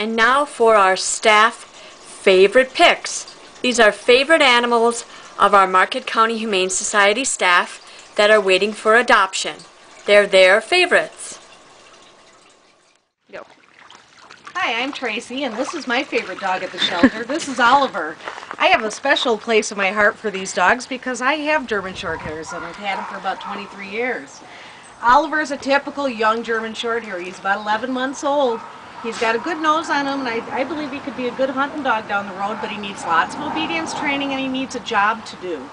And now for our staff favorite picks. These are favorite animals of our Marquette County Humane Society staff that are waiting for adoption. They're their favorites. Go. Hi, I'm Tracey, and this is my favorite dog at the shelter. this is Oliver. I have a special place in my heart for these dogs because I have German Shorthairs, and I've had them for about 23 years. Oliver is a typical young German Shorthair. He's about 11 months old. He's got a good nose on him, and I, I believe he could be a good hunting dog down the road, but he needs lots of obedience training, and he needs a job to do.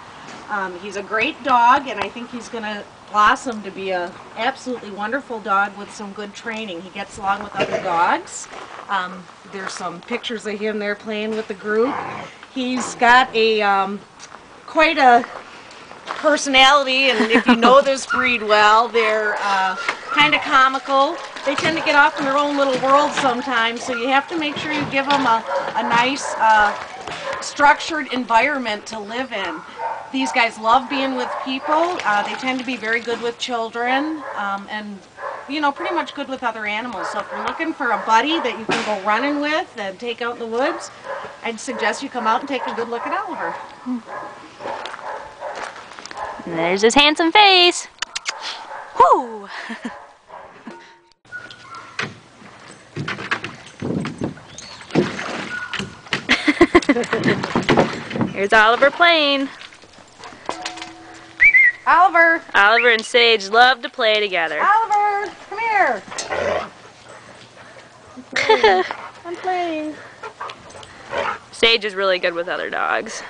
Um, he's a great dog, and I think he's going to blossom to be a absolutely wonderful dog with some good training. He gets along with other dogs. Um, there's some pictures of him there playing with the group. He's got a um, quite a personality, and if you know this breed well, they're uh, kind of comical. They tend to get off in their own little world sometimes, so you have to make sure you give them a, a nice uh, structured environment to live in. These guys love being with people. Uh, they tend to be very good with children um, and, you know, pretty much good with other animals. So if you're looking for a buddy that you can go running with and take out in the woods, I'd suggest you come out and take a good look at Oliver. And there's his handsome face. Whoo! Here's Oliver playing. Oliver! Oliver and Sage love to play together. Oliver! Come here! I'm playing. I'm playing. Sage is really good with other dogs.